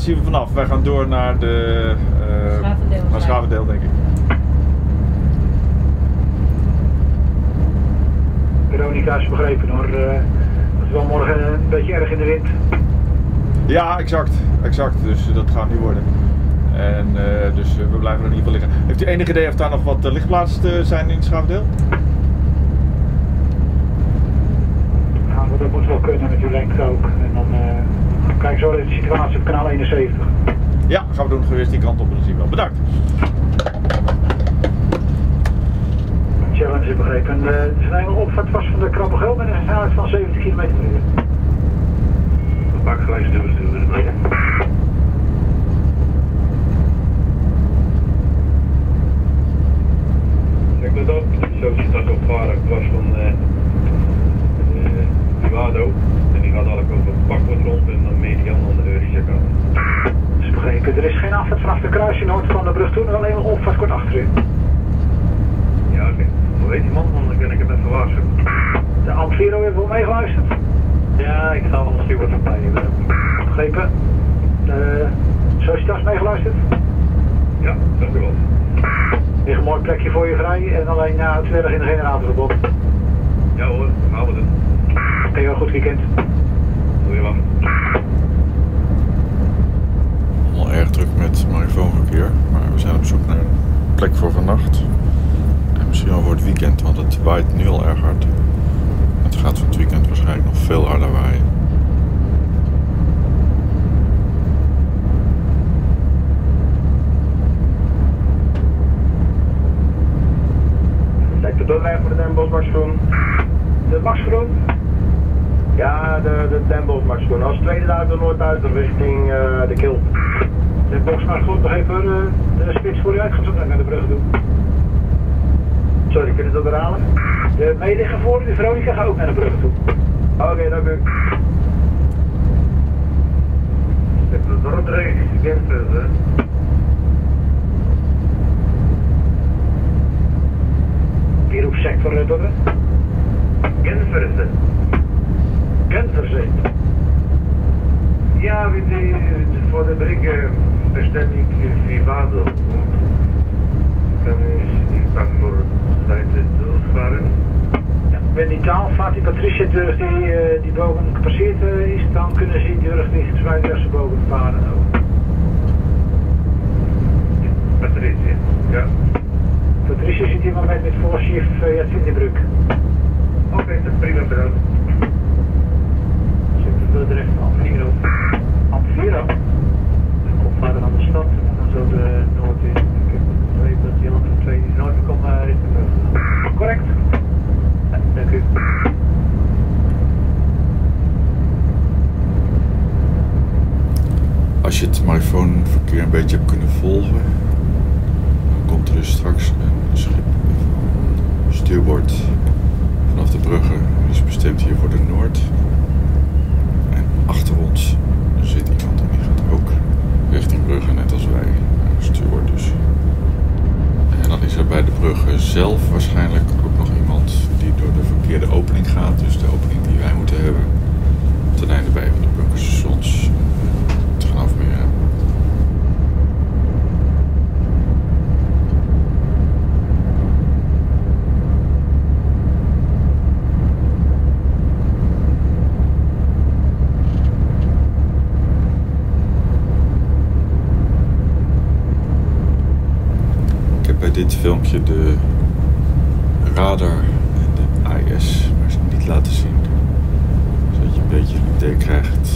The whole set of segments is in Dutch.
daar zien we vanaf. Wij gaan door naar de... eh, Schavendeel. naar Schavendeel, denk ik. Veronica is begrepen hoor. Eh, het is wel morgen een beetje erg in de wind. Ja, exact. Exact. Dus dat gaat niet worden. En eh, dus we blijven er in ieder geval liggen. Heeft u enig idee of daar nog wat uh, lichtplaatsen zijn in Schavendeel? Nou, dat moet wel kunnen met uw lengte ook. En dan kijk zo de situatie op kanaal 71. Ja, gaan we doen. Geweest die kant op en dan zien we wel. Bedankt. Challenge is begrepen. En, eh, de snelle opvaart was van de Krabbegel met een snelheid van 70 km per uur. Pak gelijk sturen, sturen. Kijk dat op, zo ziet dat opvaren. Ik was van eh eh. En die gaat eigenlijk over het pakwoord rond en dan median aan de Eureka. Dat is begrepen. Er is geen afvaart vanaf de kruising noord van de brug toe, maar alleen een opvaart kort achterin. Ja, oké. Hoe heet die man? Dan kan ik hem even waarschuwen. De Amfiro heeft wel meegeluisterd. Ja, ik ga wel een steward voorbij. Begrepen. Uh, Societas meegeluisterd. Ja, dank u wel. Er ligt een mooi plekje voor je vrij en alleen na het werk in de generatorverbod. Ja hoor, gaan we doen. Wel goed weekend. Goeiedag. Al erg druk met marifoonverkeer, maar we zijn op zoek naar een plek voor vannacht. En misschien wel voor het weekend, want het waait nu al erg hard. Het gaat van het weekend waarschijnlijk nog veel harder waaien. Kijk de doodlijn voor de Den Bosch Marsgroen. De Maxgroen. Ja, de, de Bosch Marsgroen. Als tweede daar de noord uit richting uh, de Kil. De Boxmaar goed begrepen, uh, de spits voor u uit gaat zo naar de brug doen. Sorry, kun je dat herhalen? De meeligger voor de Veronica gaat ook naar de brug toe. Oké, okay, dank u. Het is Dordrecht, Genfers, hè? Beroepssector uh, Dordrecht? Genverse. Genverse. Ja, wie die, voor de brigge bestel ik Vivado. Kan pak voor Zijde doorvaren. Ja, wenn die taalvaart die Patricia Durg die, uh, die boven gepasseerd uh, is, dan kunnen ze die Zwijndrechtse boven varen ook. Patricia, ja. Patricia zit hier moment met voorschief uh, ja, Tindebrug. Oké, okay, dat is prima bedankt. Zit er Dordrecht Amfiro. Amfiro? Dan komt verder aan de stad en dan zo de noord in. Ik heb begrepen dat die andere twee die nooit komt naar richting Brugge. Correct. Ja, dank u. Als je het marifoonverkeer een beetje hebt kunnen volgen, dan komt er dus straks een schip van stuurbord vanaf de bruggen. Is bestemd hier voor de Noord. En achter ons zit iemand en die gaat ook richting Brugge, net als wij. Stuurbord dus. En dan is er bij de bruggen zelf waarschijnlijk ook nog iemand die door de verkeerde opening gaat. Dus de opening die wij moeten hebben. Ten einde bij van de bunkerstations te gaan afmeren. Ik heb bij dit filmpje de radar en de IS maar niet laten zien. Zodat je een beetje een idee krijgt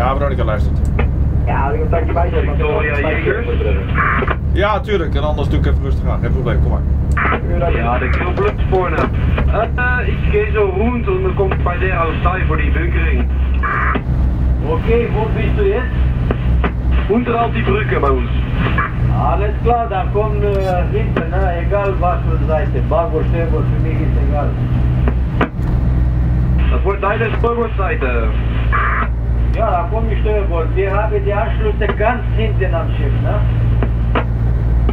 Ja, Veronica luistert. Ja, ik heb bij je. Ja, tuurlijk. En anders doe ik even rustig aan. Geen probleem, kom maar. Ja, de kill. Uh, ich gehe so rund und dann kommt bei der aus Teil für die Bunkering. Okay, wo bist du jetzt? Unterhalb die Brücke bei uns. Alles klar, dann komm äh, hinten, ne? egal was für Seite. Bago, Sternburg, für mich ist egal. Das wordt deine Steuerbordseite. Ja, dann komm ich Sternburg. Wir haben die Anschlüsse ganz hinten am Schiff, ne?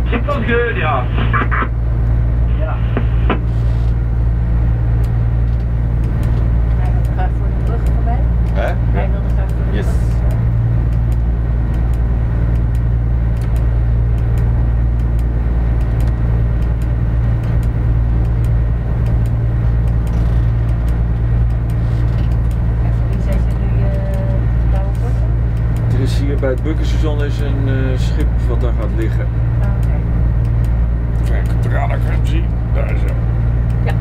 Zit ons gehört, ja. Ja. Hij wil een eh, schip wat daar gaat liggen. Ah, oké. Kijk, Trana kan je hem zien. Daar is hem. Ja.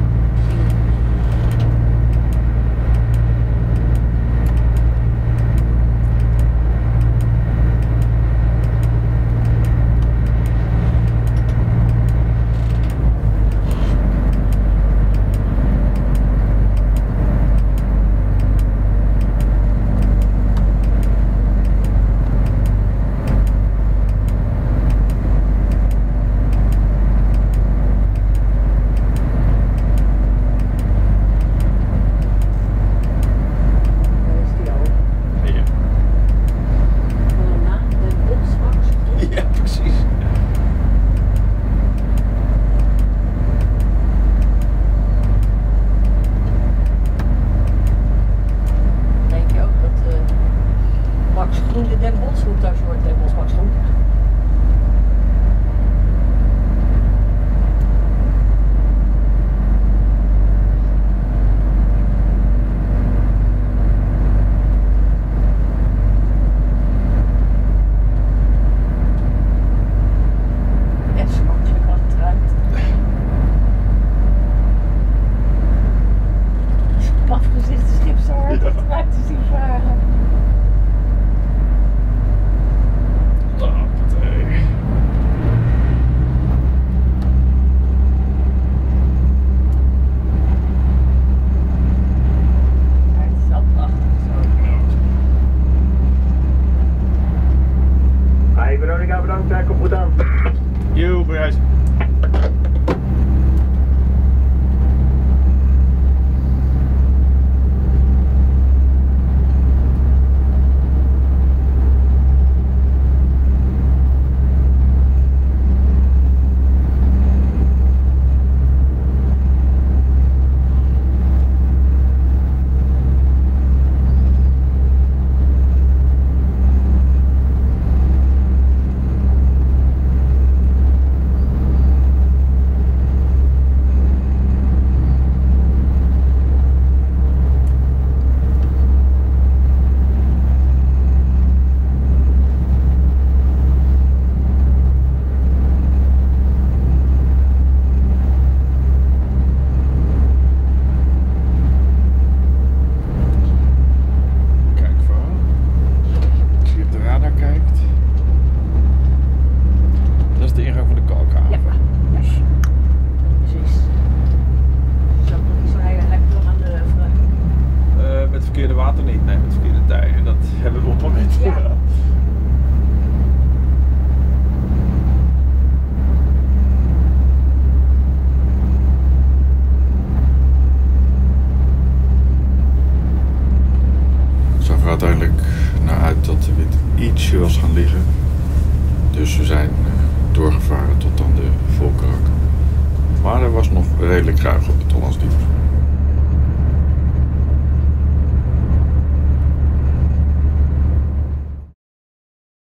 Daar is die al. Hier. Gewoon na de botswaks. Ja, precies. Denk je ook dat eh Max Groen de Den Bosch roept als je hoort Den Bosch Max Groen? Net zo makkelijk als het ruimt. Zo'n afgezichte schip zo hard dat het ruikt te zien varen. Hoppatee. Ja, het is wel prachtig zo. Hi Veronica, bedankt. Daar komt goed aan.